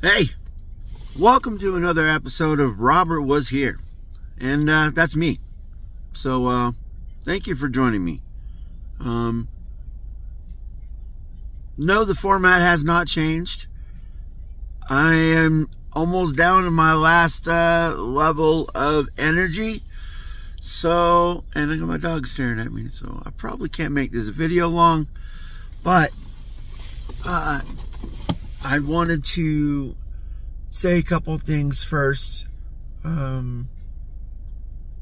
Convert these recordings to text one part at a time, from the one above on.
Hey, welcome to another episode of Robert Was Here. And uh, that's me. So, uh, thank you for joining me. Um, no, the format has not changed. I am almost down to my last uh, level of energy. So, and I got my dog staring at me, so I probably can't make this video long. But, uh, I wanted to say a couple things first. Um,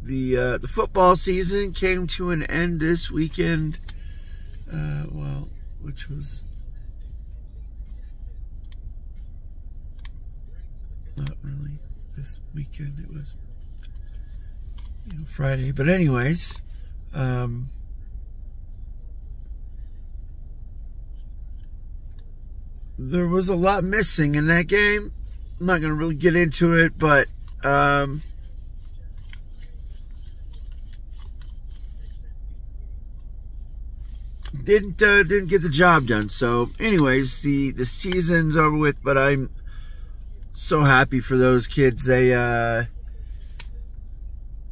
the uh, the football season came to an end this weekend. Uh, well, which was not really this weekend. It was you know, Friday. But anyways, um, there was a lot missing in that game. I'm not going to really get into it, but um, didn't uh, didn't get the job done. So, anyways, the the season's over with, but I'm so happy for those kids. They uh,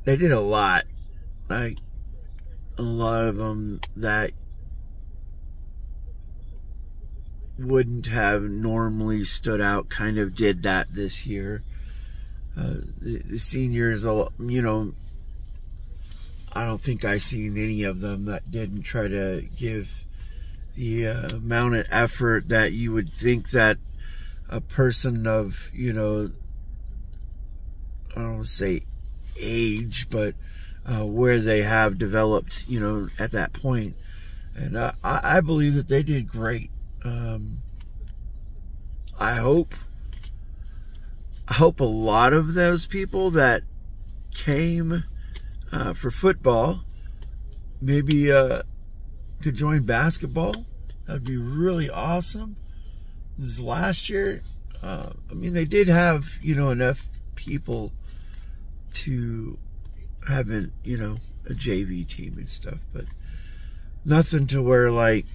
they did a lot, like a lot of them that wouldn't have normally stood out kind of did that this year. Uh, the, the, seniors, you know, I don't think I've seen any of them that didn't try to give the uh, amount of effort that you would think that a person of, you know, I don't want to say age, but uh, where they have developed, you know, at that point. And uh, I, I believe that they did great. Um, I hope, I hope a lot of those people that came uh, for football maybe uh, could join basketball. That'd be really awesome. This last year, uh, I mean, they did have you know enough people to have an you know a JV team and stuff, but nothing to where like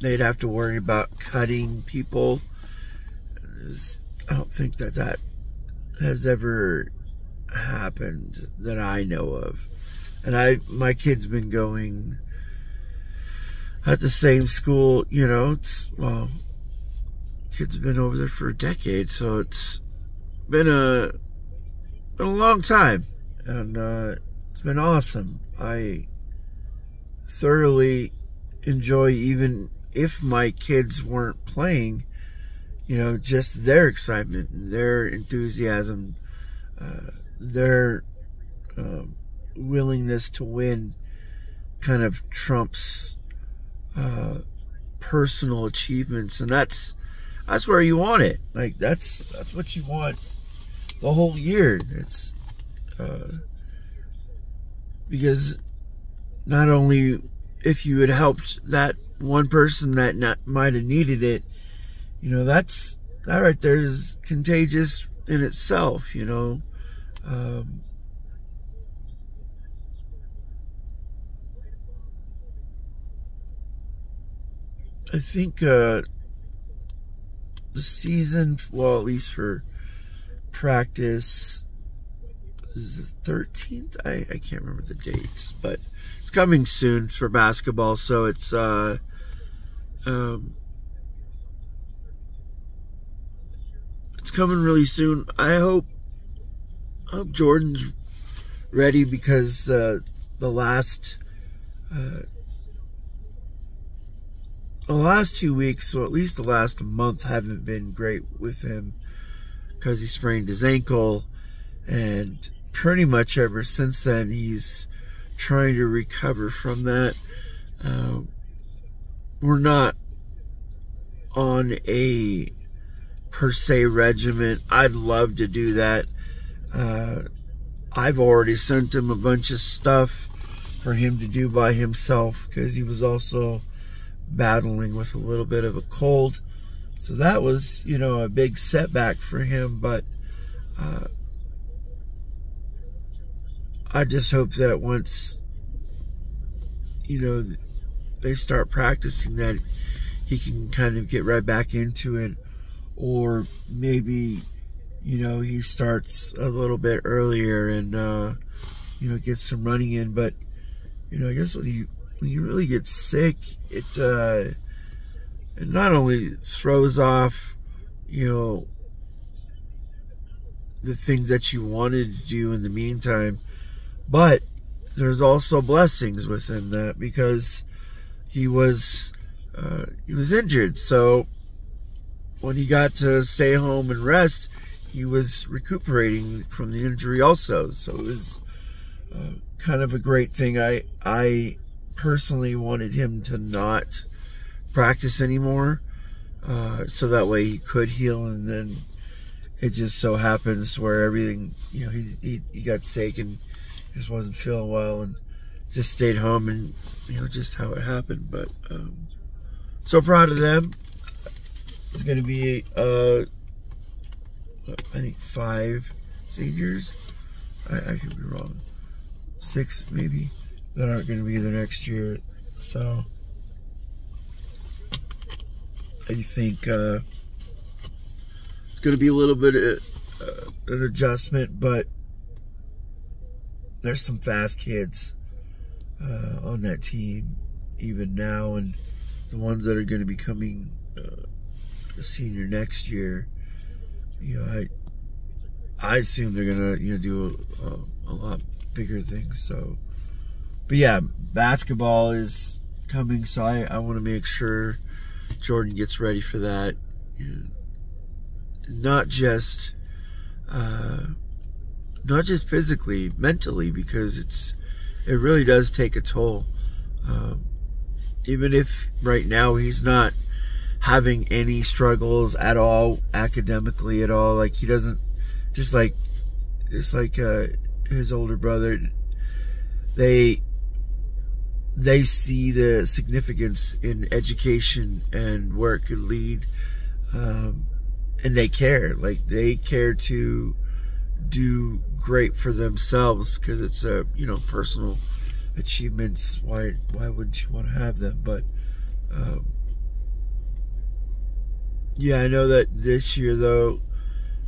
they'd have to worry about cutting people. I don't think that that has ever happened that I know of. And I, my kid's been going at the same school, you know, it's, well, kid's been over there for a decade, so it's been a, been a long time. And, uh, it's been awesome. I thoroughly enjoy even if my kids weren't playing, you know, just their excitement, their enthusiasm, uh, their uh, willingness to win kind of trumps uh, personal achievements, and that's that's where you want it. Like that's that's what you want the whole year. It's uh, because not only if you had helped that one person that not, might have needed it, you know, that's, that right there is contagious in itself, you know. Um, I think uh, the season, well, at least for practice, is the 13th? I, I can't remember the dates, but it's coming soon for basketball. So it's, uh, um, it's coming really soon. I hope, I hope Jordan's ready because, uh, the last, uh, the last two weeks, or at least the last month, haven't been great with him because he sprained his ankle and pretty much ever since then, he's trying to recover from that. Uh, we're not on a per se regiment. I'd love to do that. Uh, I've already sent him a bunch of stuff for him to do by himself because he was also battling with a little bit of a cold. So that was, you know, a big setback for him. But uh, I just hope that once, you know, they start practicing that he can kind of get right back into it. or maybe you know he starts a little bit earlier and uh, you know gets some running in. But you know, I guess when you when you really get sick, it uh, it not only throws off you know the things that you wanted to do in the meantime, but there's also blessings within that because he was uh, he was injured. So when he got to stay home and rest, he was recuperating from the injury also. So it was uh, kind of a great thing. I I personally wanted him to not practice anymore, uh, so that way he could heal, and then it just so happens where everything, you know, he he, he got sick and just wasn't feeling well, and just stayed home, and you know, just how it happened. But um, so proud of them. It's going to be, uh, I think five seniors. I, I could be wrong. Six, maybe, that aren't going to be there next year. So, I think uh, it's going to be a little bit of uh, an adjustment, but there's some fast kids uh, on that team even now, and the ones that are going to be coming uh, a senior next year, you know, I I assume they're gonna you know do a, a, a lot bigger things. So, but yeah, basketball is coming, so I I want to make sure Jordan gets ready for that. You know, not just uh, not just physically, mentally, because it's it really does take a toll. Um, even if right now he's not having any struggles at all academically at all like he doesn't just like it's like uh, his older brother they they see the significance in education and where it could lead um, and they care like they care to do great for themselves because it's a you know personal achievements, why why wouldn't you want to have them? But um, yeah, I know that this year though,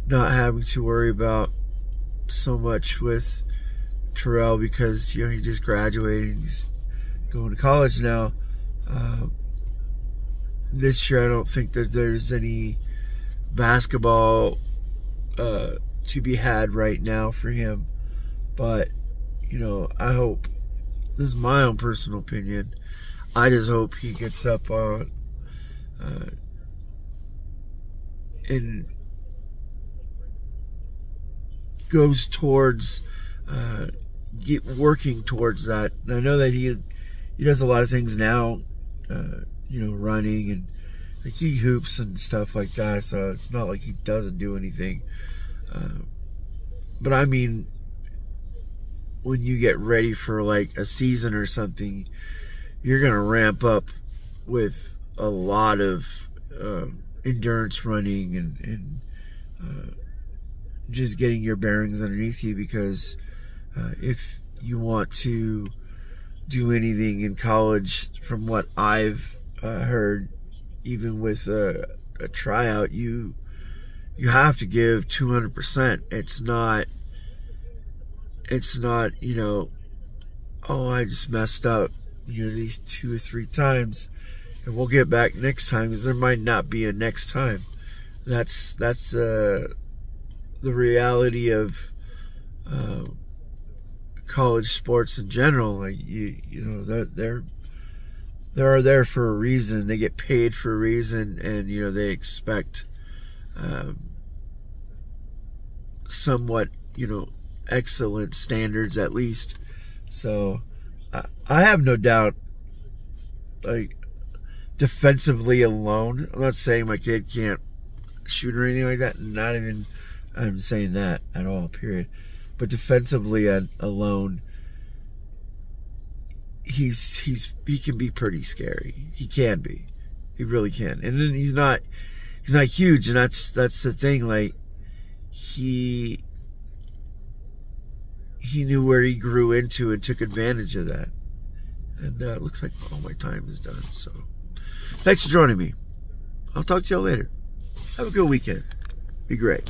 not having to worry about so much with Terrell because you know he just graduated, he's going to college now. Uh, this year, I don't think that there's any basketball uh, to be had right now for him, but you know, I hope this is my own personal opinion. I just hope he gets up on uh, and goes towards uh, get working towards that. And I know that he he does a lot of things now, uh, you know, running and like he hoops and stuff like that. So it's not like he doesn't do anything. Uh, but I mean, when you get ready for like a season or something, you're gonna ramp up with a lot of uh, endurance running and, and uh, just getting your bearings underneath you because uh, if you want to do anything in college, from what I've uh, heard, even with a, a tryout, you you have to give 200%. It's not it's not, you know, oh, I just messed up, you know, these two or three times, and we'll get back next time because there might not be a next time. That's that's uh, the reality of uh, college sports in general. Like you, you know, they're they're they're there for a reason. They get paid for a reason, and you know they expect um, somewhat, you know, excellent standards at least. So I, I have no doubt, like defensively alone. I'm not saying my kid can't shoot or anything like that. Not even I'm saying that at all. Period. But defensively alone, he's he's he can be pretty scary. He can be. He really can. And then he's not he's not huge, and that's that's the thing. Like he he knew where he grew into and took advantage of that. And uh, it looks like all my time is done. So thanks for joining me. I'll talk to y'all later. Have a good weekend. Be great.